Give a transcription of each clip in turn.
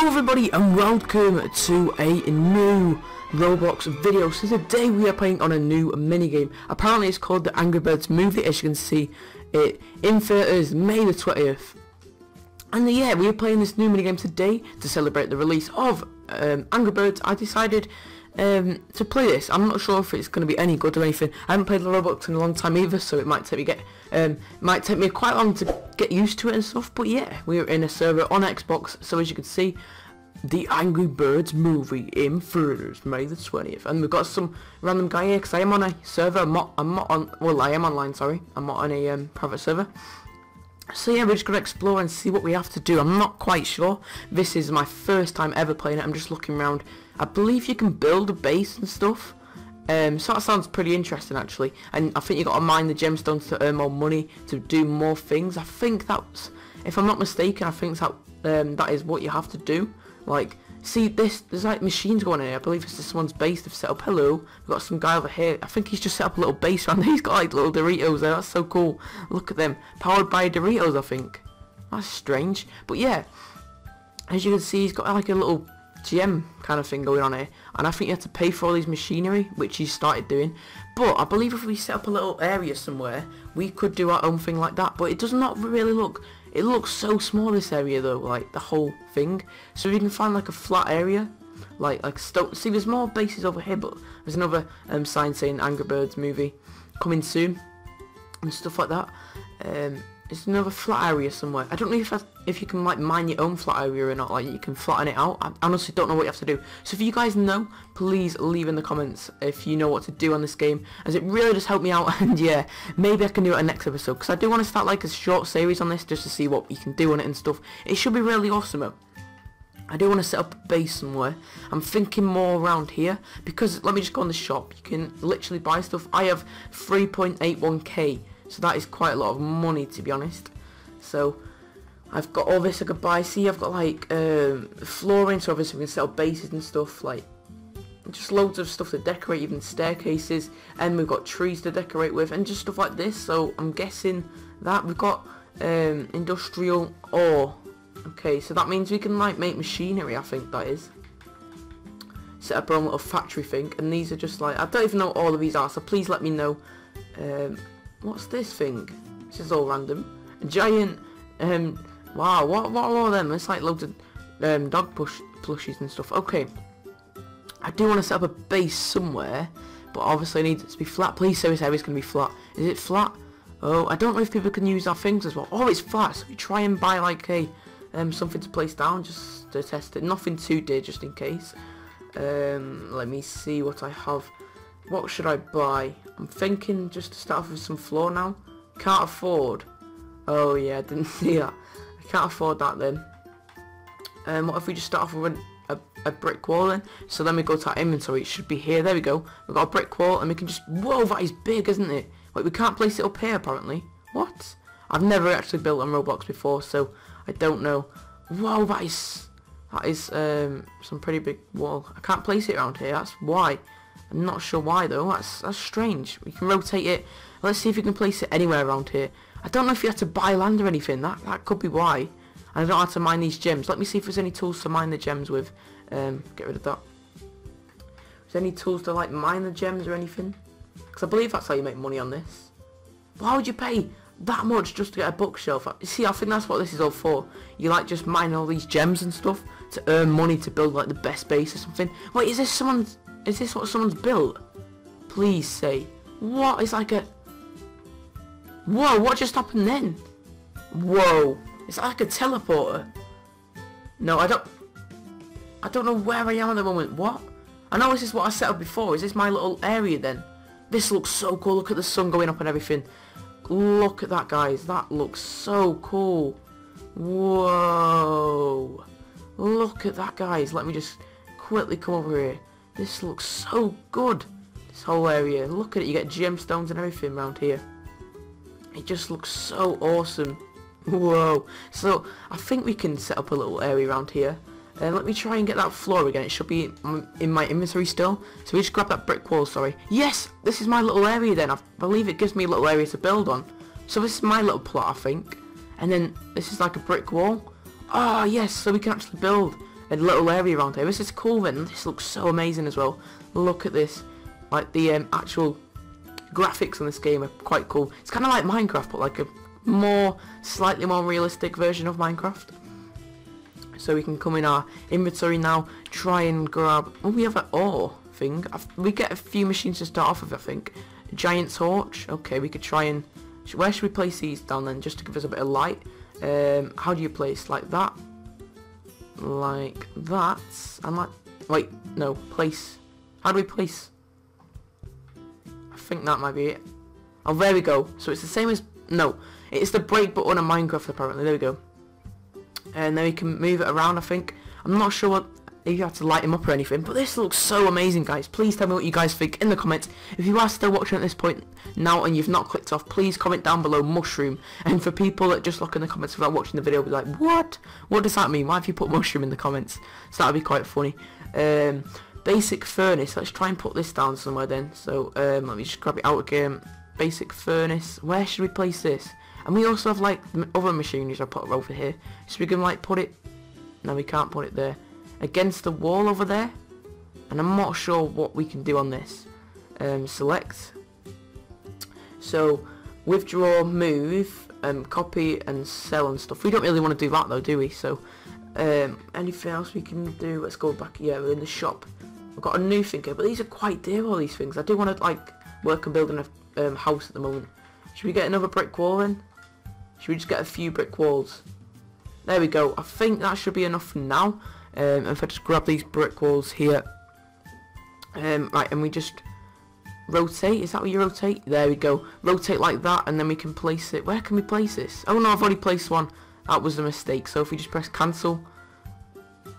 Hello everybody and welcome to a new Roblox video. So today we are playing on a new minigame. Apparently it's called the Angry Birds movie as you can see it in theaters May the 20th. And yeah, we are playing this new minigame today to celebrate the release of um, Angry Birds. I decided um, to play this. I'm not sure if it's going to be any good or anything. I haven't played the Roblox in a long time either, so it might take me get um, might take me quite long to get used to it and stuff. But yeah, we're in a server on Xbox, so as you can see, the Angry Birds movie in theaters May the 20th, and we've got some random guy here because I am on a server. I'm not, I'm not on. Well, I am online. Sorry, I'm not on a um, private server. So yeah, we're just going to explore and see what we have to do. I'm not quite sure. This is my first time ever playing it. I'm just looking around. I believe you can build a base and stuff. Um, so that sounds pretty interesting actually. And I think you got to mine the gemstones to earn more money to do more things. I think that's, if I'm not mistaken, I think that um, that is what you have to do. Like, see this, there's like machines going in here. I believe it's this is someone's base they've set up. Hello, we've got some guy over here. I think he's just set up a little base around there. He's got like little Doritos there. That's so cool. Look at them. Powered by Doritos, I think. That's strange. But yeah, as you can see, he's got like a little gem kind of thing going on here and I think you have to pay for all these machinery which he started doing but I believe if we set up a little area somewhere we could do our own thing like that but it does not really look it looks so small this area though like the whole thing. So if you can find like a flat area like like stone see there's more bases over here but there's another um, sign saying Angry Birds movie coming soon and stuff like that. Um, it's another flat area somewhere. I don't know if I, if you can like mine your own flat area or not. Like you can flatten it out. I honestly don't know what you have to do. So if you guys know, please leave in the comments if you know what to do on this game, as it really does help me out. And yeah, maybe I can do it in next episode because I do want to start like a short series on this just to see what you can do on it and stuff. It should be really awesome. Though. I do want to set up a base somewhere. I'm thinking more around here because let me just go on the shop. You can literally buy stuff. I have 3.81k so that is quite a lot of money to be honest. So I've got all this I could buy. See, I've got like um, flooring, so obviously we can up bases and stuff. Like just loads of stuff to decorate, even staircases, and we've got trees to decorate with, and just stuff like this. So I'm guessing that we've got um, industrial ore. Okay, so that means we can like make machinery. I think that is set up our own little factory thing, and these are just like I don't even know what all of these are. So please let me know. Um, What's this thing? This is all random. A giant, um, wow, what, what are all them? It's like loads of um, dog push, plushies and stuff. Okay. I do want to set up a base somewhere, but obviously I need it to be flat. Please say this area's going to be flat. Is it flat? Oh, I don't know if people can use our things as well. Oh, it's flat. So we try and buy like a um, something to place down just to test it. Nothing too dear, just in case. Um, let me see what I have. What should I buy? I'm thinking just to start off with some floor now. Can't afford. Oh yeah, I didn't see that. I can't afford that then. Um, what if we just start off with a, a, brick wall then? So then we go to our inventory. It should be here. There we go. We've got a brick wall and we can just... Whoa, that is big, isn't it? Wait, we can't place it up here apparently. What? I've never actually built on Roblox before, so I don't know. Whoa, that is... That is um, some pretty big wall. I can't place it around here. That's why. I'm not sure why though. That's that's strange. We can rotate it. Let's see if we can place it anywhere around here. I don't know if you have to buy land or anything. That that could be why. I don't have to mine these gems. Let me see if there's any tools to mine the gems with. Um, get rid of that. Is there any tools to like mine the gems or anything? Because I believe that's how you make money on this. Why would you pay that much just to get a bookshelf? See, I think that's what this is all for. You like just mine all these gems and stuff to earn money to build like the best base or something. Wait, is this someone's is this what someone's built? Please say. What? It's like a... Whoa, what just happened then? Whoa. It's like a teleporter. No, I don't... I don't know where I am at the moment. What? I know this is what I set up before. Is this my little area then? This looks so cool. Look at the sun going up and everything. Look at that, guys. That looks so cool. Whoa. Look at that, guys. Let me just quickly come over here. This looks so good. This whole area. Look at it. You get gemstones and everything around here. It just looks so awesome. Whoa. So, I think we can set up a little area around here. Uh, let me try and get that floor again. It should be in my inventory still. So we just grab that brick wall, sorry. Yes! This is my little area then. I believe it gives me a little area to build on. So this is my little plot, I think. And then this is like a brick wall. Ah, oh, yes. So we can actually build a little area around here. This is cool then. This looks so amazing as well. Look at this. Like the um, actual graphics on this game are quite cool. It's kind of like Minecraft, but like a more, slightly more realistic version of Minecraft. So we can come in our inventory now, try and grab, oh we have an ore thing. We get a few machines to start off with I think. Giant torch, okay we could try and, where should we place these down then, just to give us a bit of light. Um, how do you place, like that? Like that, and like, wait, no, place, how do we place? I think that might be it. Oh, there we go. So it's the same as, no, it's the break button on Minecraft apparently, there we go. And then we can move it around I think. I'm not sure what if you had to light him up or anything, but this looks so amazing guys. Please tell me what you guys think in the comments. If you are still watching at this point now and you've not clicked off, please comment down below mushroom. And for people that just look in the comments without watching the video, be like, what? What does that mean? Why have you put mushroom in the comments? So that would be quite funny. Um, basic furnace, let's try and put this down somewhere then. So um, let me just grab it out again. Basic furnace, where should we place this? And we also have like other machineries I put over here. So we can like put it, no we can't put it there, against the wall over there. And I'm not sure what we can do on this. Um, select. So withdraw, move, um, copy and sell and stuff. We don't really want to do that though, do we? So um, anything else we can do? Let's go back. Yeah, we're in the shop. I've got a new thing here, but these are quite dear, all these things. I do want to like work on building a um, house at the moment. Should we get another brick wall then? Should we just get a few brick walls? There we go. I think that should be enough for now. Um, if I just grab these brick walls here. Um, right, and we just rotate. Is that where you rotate? There we go. Rotate like that, and then we can place it. Where can we place this? Oh no, I've already placed one. That was a mistake. So if we just press cancel,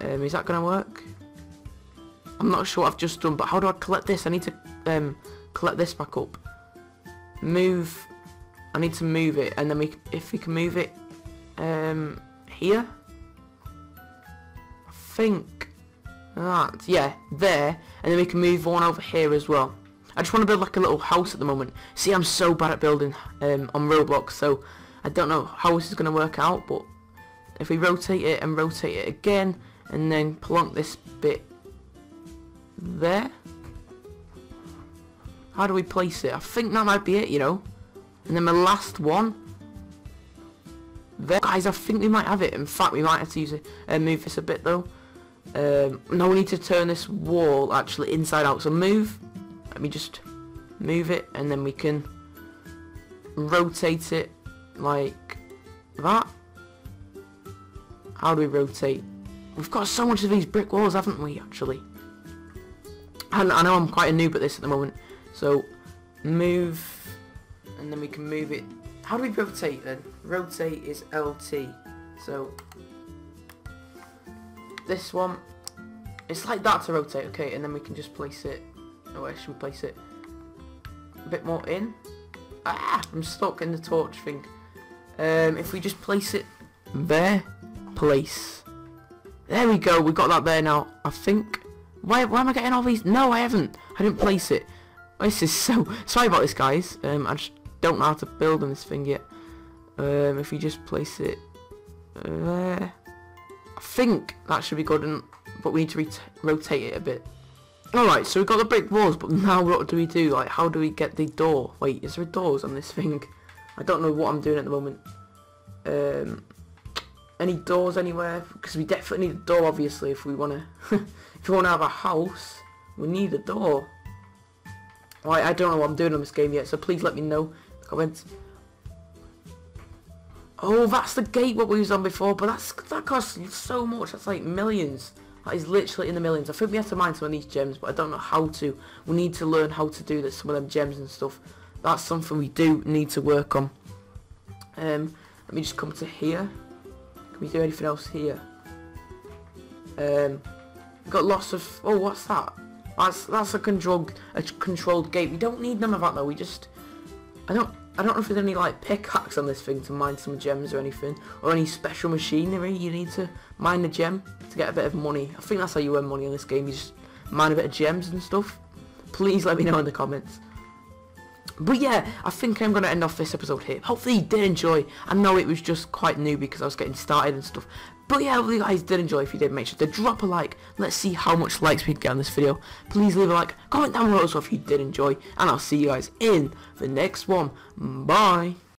um, is that going to work? I'm not sure what I've just done, but how do I collect this? I need to um, collect this back up. Move I need to move it, and then we, if we can move it um, here, think that, yeah, there, and then we can move on over here as well. I just want to build like a little house at the moment. See, I'm so bad at building um, on Roblox, so I don't know how this is going to work out, but if we rotate it and rotate it again, and then plonk this bit there, how do we place it? I think that might be it, you know. And then my last one. There, guys, I think we might have it. In fact, we might have to use it uh, move this a bit though. Um, now we need to turn this wall actually inside out. So move. Let me just move it, and then we can rotate it like that. How do we rotate? We've got so much of these brick walls, haven't we, actually? And I know I'm quite a noob at this at the moment. So, move and then we can move it. How do we rotate then? Rotate is LT. So this one, it's like that to rotate, okay, and then we can just place it, oh, where should we place it? A bit more in. Ah, I'm stuck in the torch thing. Um, if we just place it there, place. There we go, we got that there now. I think, why, why am I getting all these? No, I haven't. I didn't place it. This is so, sorry about this guys. Um, I just don't know how to build on this thing yet. Um, if we just place it there, Think that should be good, and, but we need to rotate it a bit. Alright, so we've got the brick walls, but now what do we do? Like, how do we get the door? Wait, is there doors on this thing? I don't know what I'm doing at the moment. Um, any doors anywhere? Because we definitely need a door, obviously, if we want to... if we want to have a house, we need a door. Alright, I don't know what I'm doing on this game yet, so please let me know comments. Oh, that's the gate what we was on before, but that's that costs so much. That's like millions. That is literally in the millions. I think we have to mine some of these gems, but I don't know how to. We need to learn how to do this, some of them gems and stuff. That's something we do need to work on. Um, let me just come to here. Can we do anything else here? Um, got lots of. Oh, what's that? That's that's a controlled a controlled gate. We don't need none of that though. We just. I don't I don't know if there's any like pickaxe on this thing to mine some gems or anything, or any special machinery you need to mine a gem to get a bit of money. I think that's how you earn money in this game, you just mine a bit of gems and stuff. Please let me know in the comments. But yeah, I think I'm going to end off this episode here. Hopefully you did enjoy. I know it was just quite new because I was getting started and stuff. But yeah, hopefully you guys did enjoy. If you did, make sure to drop a like. Let's see how much likes we can get on this video. Please leave a like, comment down below also if you did enjoy, and I'll see you guys in the next one. Bye.